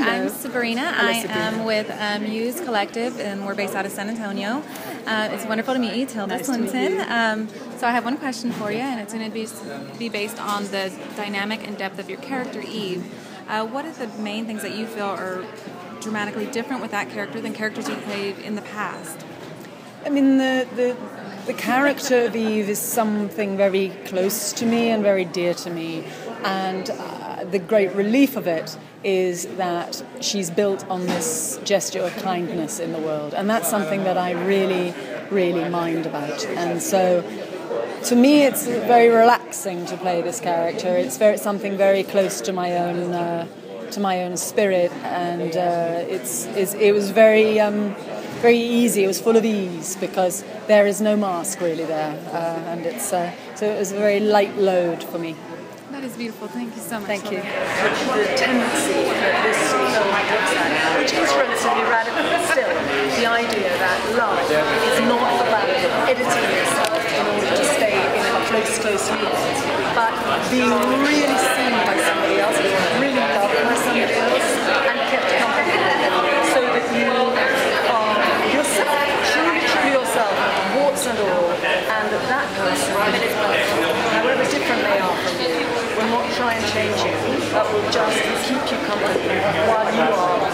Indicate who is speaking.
Speaker 1: Verena. I am Sabrina. I am with um, Muze Collective, and we're based out of San Antonio. Uh, it's wonderful to meet you, Tilda Nice Swinton. Um, so I have one question for you, and it's going to be be based on the dynamic and depth of your character Eve. Uh, what are the main things that you feel are dramatically different with that character than characters you've played in the past?
Speaker 2: I mean, the, the, the character of Eve is something very close to me and very dear to me. And uh, the great relief of it is that she's built on this gesture of kindness in the world. And that's something that I really, really mind about. And so to me, it's very relaxing to play this character. It's very, something very close to my own. Uh, to my own spirit, and uh, it's, it's, it was very um, very easy. It was full of ease because there is no mask really there, uh, and it's uh, so it was a very light load for me.
Speaker 1: That is beautiful. Thank you so much. Thank you.
Speaker 2: The tendency of this which is relatively radical still, the idea that love is not about editing yourself in order to stay in a close, close unit, but being really seen by somebody else, really loved by somebody else, and kept company so that you are yourself, truly, truly yourself, warts and all, and that that person try and change you, that will just keep you company while you are